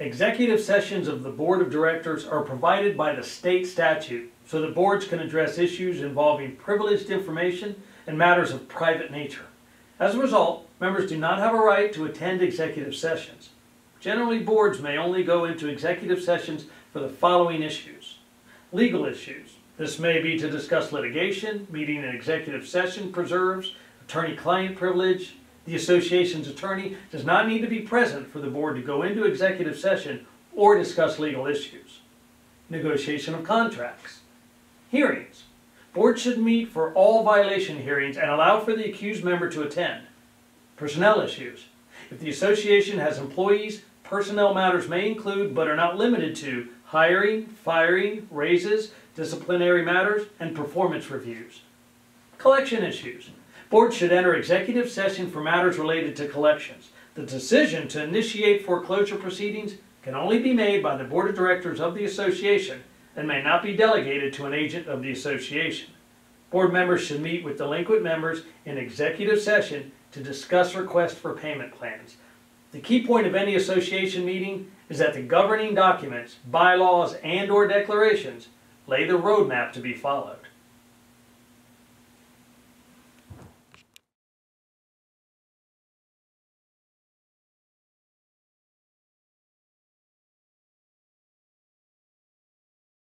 Executive sessions of the Board of Directors are provided by the state statute so the boards can address issues involving privileged information and matters of private nature. As a result, members do not have a right to attend executive sessions. Generally, boards may only go into executive sessions for the following issues. Legal issues. This may be to discuss litigation, meeting an executive session preserves attorney-client privilege. The association's attorney does not need to be present for the board to go into executive session or discuss legal issues. Negotiation of contracts. Hearings. Board should meet for all violation hearings and allow for the accused member to attend. Personnel issues. If the association has employees, personnel matters may include but are not limited to hiring, firing, raises, disciplinary matters, and performance reviews. Collection issues. Board should enter executive session for matters related to collections. The decision to initiate foreclosure proceedings can only be made by the Board of Directors of the association and may not be delegated to an agent of the association. Board members should meet with delinquent members in executive session to discuss requests for payment plans. The key point of any association meeting is that the governing documents, bylaws, and/or declarations lay the roadmap to be followed.